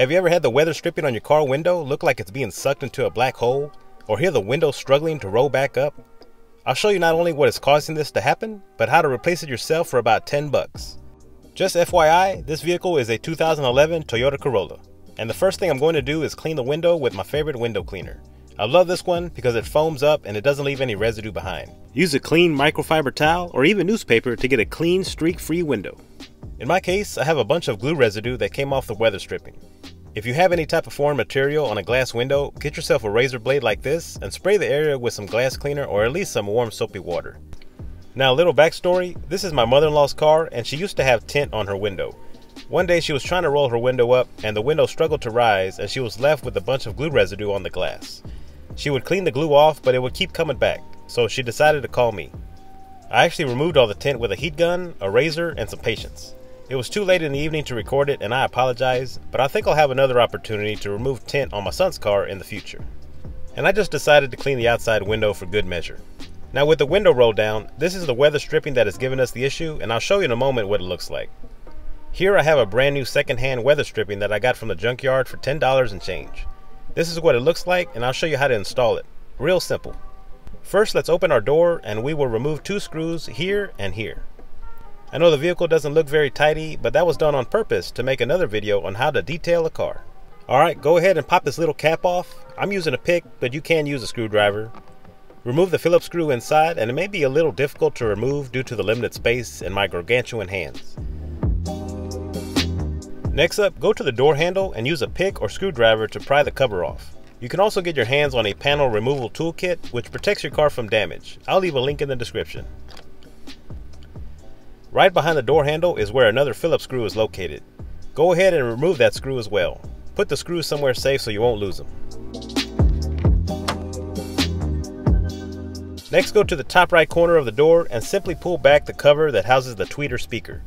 Have you ever had the weather stripping on your car window look like it's being sucked into a black hole? Or hear the window struggling to roll back up? I'll show you not only what is causing this to happen, but how to replace it yourself for about 10 bucks. Just FYI, this vehicle is a 2011 Toyota Corolla. And the first thing I'm going to do is clean the window with my favorite window cleaner. I love this one because it foams up and it doesn't leave any residue behind. Use a clean microfiber towel or even newspaper to get a clean streak-free window. In my case, I have a bunch of glue residue that came off the weather stripping. If you have any type of foreign material on a glass window, get yourself a razor blade like this and spray the area with some glass cleaner or at least some warm soapy water. Now a little backstory, this is my mother-in-law's car and she used to have tint on her window. One day she was trying to roll her window up and the window struggled to rise and she was left with a bunch of glue residue on the glass. She would clean the glue off but it would keep coming back, so she decided to call me. I actually removed all the tint with a heat gun, a razor, and some patience. It was too late in the evening to record it, and I apologize, but I think I'll have another opportunity to remove tint on my son's car in the future. And I just decided to clean the outside window for good measure. Now with the window rolled down, this is the weather stripping that has given us the issue, and I'll show you in a moment what it looks like. Here I have a brand new secondhand weather stripping that I got from the junkyard for $10 and change. This is what it looks like, and I'll show you how to install it. Real simple. First, let's open our door, and we will remove two screws here and here. I know the vehicle doesn't look very tidy, but that was done on purpose to make another video on how to detail a car. Alright, go ahead and pop this little cap off. I'm using a pick, but you can use a screwdriver. Remove the Phillips screw inside, and it may be a little difficult to remove due to the limited space in my gargantuan hands. Next up, go to the door handle and use a pick or screwdriver to pry the cover off. You can also get your hands on a panel removal toolkit which protects your car from damage. I'll leave a link in the description. Right behind the door handle is where another Phillips screw is located. Go ahead and remove that screw as well. Put the screws somewhere safe so you won't lose them. Next go to the top right corner of the door and simply pull back the cover that houses the tweeter speaker.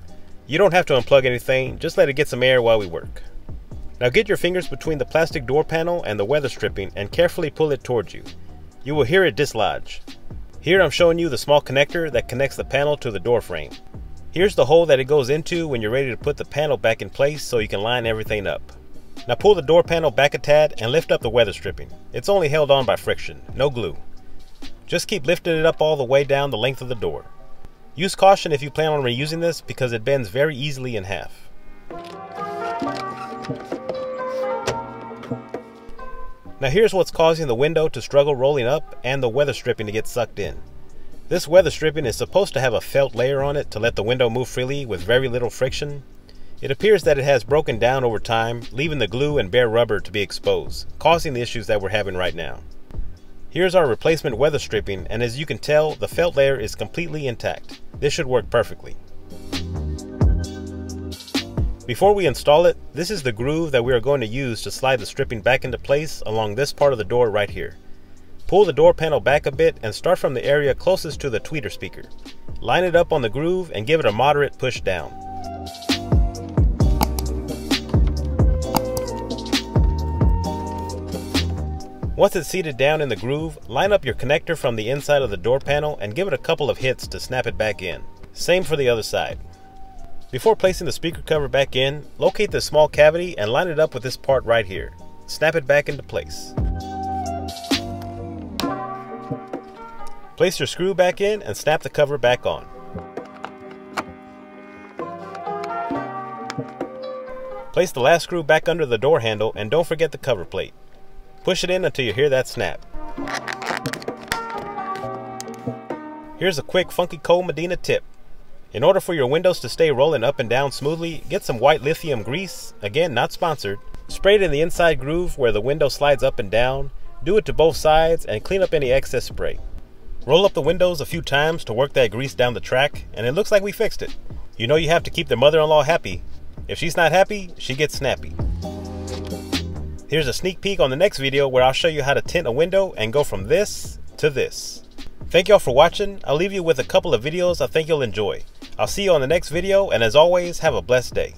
You don't have to unplug anything, just let it get some air while we work. Now get your fingers between the plastic door panel and the weather stripping and carefully pull it towards you. You will hear it dislodge. Here I'm showing you the small connector that connects the panel to the door frame. Here's the hole that it goes into when you're ready to put the panel back in place so you can line everything up. Now pull the door panel back a tad and lift up the weather stripping. It's only held on by friction, no glue. Just keep lifting it up all the way down the length of the door. Use caution if you plan on reusing this because it bends very easily in half. Now here's what's causing the window to struggle rolling up and the weather stripping to get sucked in. This weather stripping is supposed to have a felt layer on it to let the window move freely with very little friction. It appears that it has broken down over time, leaving the glue and bare rubber to be exposed, causing the issues that we're having right now. Here's our replacement weather stripping, and as you can tell, the felt layer is completely intact. This should work perfectly. Before we install it, this is the groove that we are going to use to slide the stripping back into place along this part of the door right here. Pull the door panel back a bit and start from the area closest to the tweeter speaker. Line it up on the groove and give it a moderate push down. Once it's seated down in the groove, line up your connector from the inside of the door panel and give it a couple of hits to snap it back in. Same for the other side. Before placing the speaker cover back in, locate the small cavity and line it up with this part right here. Snap it back into place. Place your screw back in and snap the cover back on. Place the last screw back under the door handle and don't forget the cover plate. Push it in until you hear that snap. Here's a quick Funky Cold Medina tip. In order for your windows to stay rolling up and down smoothly, get some white lithium grease, again not sponsored, spray it in the inside groove where the window slides up and down, do it to both sides, and clean up any excess spray. Roll up the windows a few times to work that grease down the track, and it looks like we fixed it. You know you have to keep the mother-in-law happy. If she's not happy, she gets snappy. Here's a sneak peek on the next video where I'll show you how to tint a window and go from this to this. Thank y'all for watching. I'll leave you with a couple of videos I think you'll enjoy. I'll see you on the next video, and as always, have a blessed day.